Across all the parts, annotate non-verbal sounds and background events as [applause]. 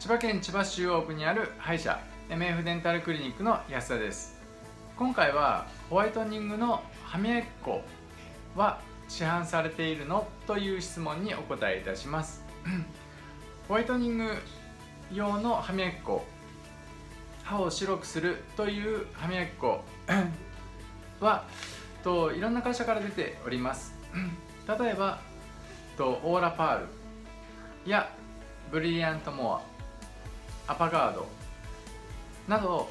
千葉県千葉市中央区にある歯医者 MF デンタルクリニックの安田です。今回はホワイトニングの歯磨き粉は市販されているのという質問にお答えいたします。[clears throat] ホワイトニング用の歯磨き粉歯を白くするという歯磨き粉 [clears throat] はといろんな会社から出ております。[clears throat] 例えばとオーラパールやブリリアントモア。アパガード。など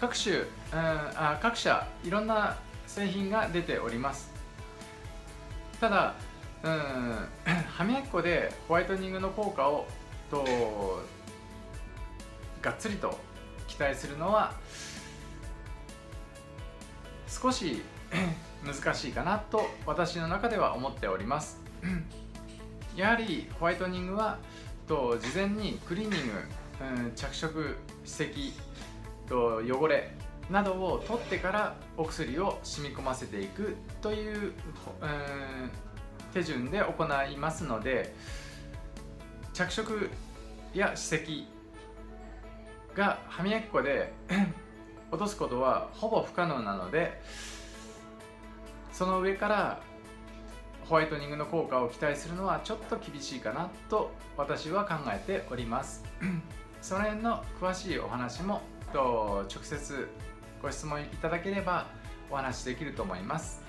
各種、うん、あ各社いろんな製品が出ております。ただ、うん、[coughs] 歯磨き粉でホワイトニングの効果をとがっつりと期待するのは少し [coughs] 難しいかなと私の中では思っております。やはりホワイトニングはと事前にクリーニング、うん、着色歯石と汚れなどを取ってからお薬を染み込ませていくという、うん、手順で行いますので着色や歯石が歯磨き粉で落とすことはほぼ不可能なのでその上からホワイトニングの効果を期待するのはちょっと厳しいかなと私は考えております。[coughs] その辺の詳しいお話もと直接ご質問いただければお話しできると思います。